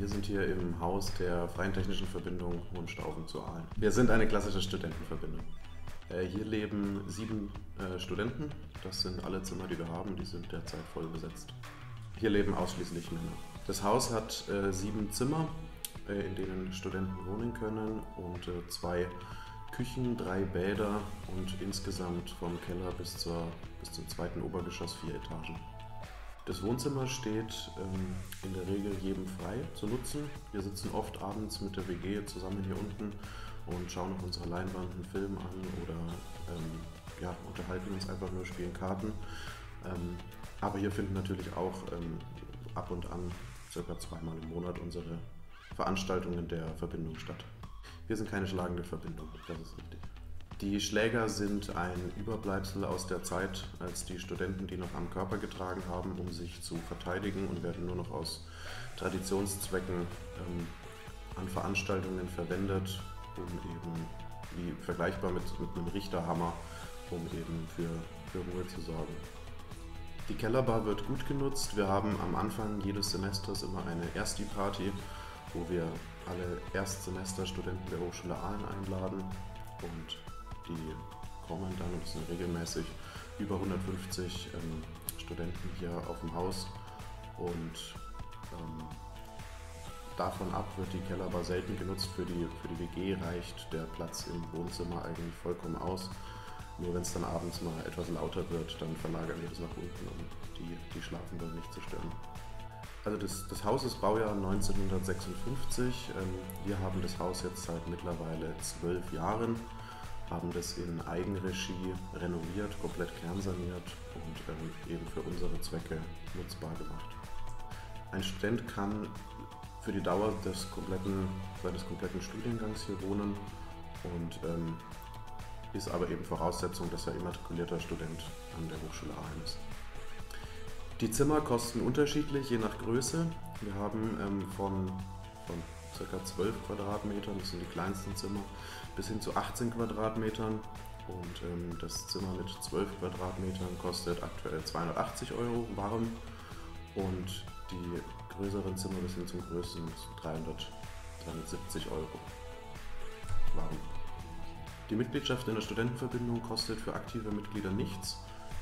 Wir sind hier im Haus der Freien Technischen Verbindung Hohenstaufen zu Aalen. Wir sind eine klassische Studentenverbindung. Äh, hier leben sieben äh, Studenten. Das sind alle Zimmer, die wir haben. Die sind derzeit voll besetzt. Hier leben ausschließlich Männer. Das Haus hat äh, sieben Zimmer, in denen Studenten wohnen können und zwei Küchen, drei Bäder und insgesamt vom Keller bis, zur, bis zum zweiten Obergeschoss vier Etagen. Das Wohnzimmer steht ähm, in der Regel jedem frei zu nutzen. Wir sitzen oft abends mit der WG zusammen hier unten und schauen auf unserer Leinwand einen Film an oder ähm, ja, unterhalten uns einfach nur, spielen Karten. Ähm, aber hier finden natürlich auch ähm, ab und an, circa zweimal im Monat, unsere Veranstaltungen der Verbindung statt. Wir sind keine schlagende Verbindung, das ist richtig. Die Schläger sind ein Überbleibsel aus der Zeit, als die Studenten die noch am Körper getragen haben, um sich zu verteidigen und werden nur noch aus Traditionszwecken ähm, an Veranstaltungen verwendet, um eben, wie vergleichbar mit, mit einem Richterhammer, um eben für, für Ruhe zu sorgen. Die Kellerbar wird gut genutzt. Wir haben am Anfang jedes Semesters immer eine Ersti-Party, wo wir alle Erstsemesterstudenten der Hochschule Aalen einladen und die kommen dann und es sind regelmäßig über 150 ähm, Studenten hier auf dem Haus und ähm, davon ab wird die Kellerbar selten genutzt. Für die, für die WG reicht der Platz im Wohnzimmer eigentlich vollkommen aus. Nur wenn es dann abends mal etwas lauter wird, dann verlagern wir das nach unten, um die, die Schlafenden nicht zu stören. Also das, das Haus ist Baujahr 1956. Ähm, wir haben das Haus jetzt seit mittlerweile zwölf Jahren haben das in Eigenregie renoviert, komplett kernsaniert und ähm, eben für unsere Zwecke nutzbar gemacht. Ein Student kann für die Dauer des kompletten, seines kompletten Studiengangs hier wohnen und ähm, ist aber eben Voraussetzung, dass er immatrikulierter Student an der Hochschule Aalen ist. Die Zimmer kosten unterschiedlich, je nach Größe. Wir haben ähm, von, von ca. 12 Quadratmetern, das sind die kleinsten Zimmer, bis hin zu 18 Quadratmetern. Und ähm, das Zimmer mit 12 Quadratmetern kostet aktuell 280 Euro warm und die größeren Zimmer bis hin zum größten 300, 370 Euro warm. Die Mitgliedschaft in der Studentenverbindung kostet für aktive Mitglieder nichts.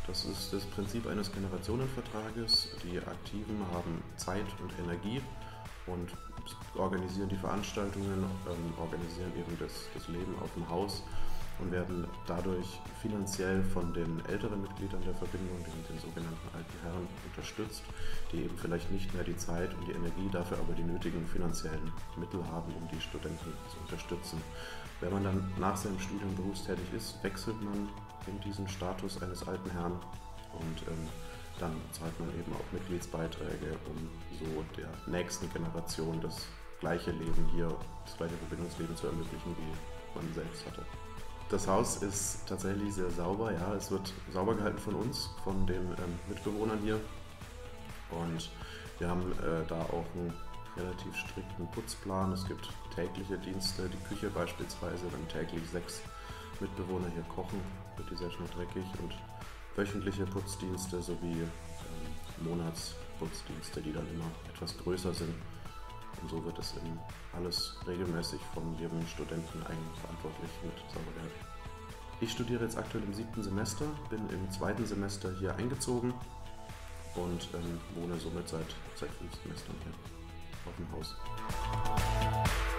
Das ist das Prinzip eines Generationenvertrages. Die Aktiven haben Zeit und Energie und organisieren die Veranstaltungen, ähm, organisieren eben das, das Leben auf dem Haus und werden dadurch finanziell von den älteren Mitgliedern der Verbindung, den, den, sogenannten alten Herren, unterstützt, die eben vielleicht nicht mehr die Zeit und die Energie, dafür aber die nötigen finanziellen Mittel haben, um die Studenten zu unterstützen. Wenn man dann nach seinem Studium berufstätig ist, wechselt man in diesen Status eines alten Herrn und ähm, dann zahlt man eben auch Mitgliedsbeiträge, um so der nächsten Generation das gleiche Leben hier, das gleiche Verbindungsleben zu ermöglichen, wie man selbst hatte. Das Haus ist tatsächlich sehr sauber, ja, es wird sauber gehalten von uns, von den ähm, Mitbewohnern hier. Und wir haben äh, da auch einen relativ strikten Putzplan. Es gibt tägliche Dienste, die Küche beispielsweise, wenn täglich sechs Mitbewohner hier kochen, wird die sehr schnell dreckig und wöchentliche Putzdienste sowie ähm, Monatsputzdienste, die dann immer etwas größer sind. Und so wird es eben alles regelmäßig von jedem Studenten eigenverantwortlich mit Sauberkeit. Ich studiere jetzt aktuell im siebten Semester, bin im zweiten Semester hier eingezogen und ähm, wohne somit seit, seit fünf Semestern hier auf dem Haus.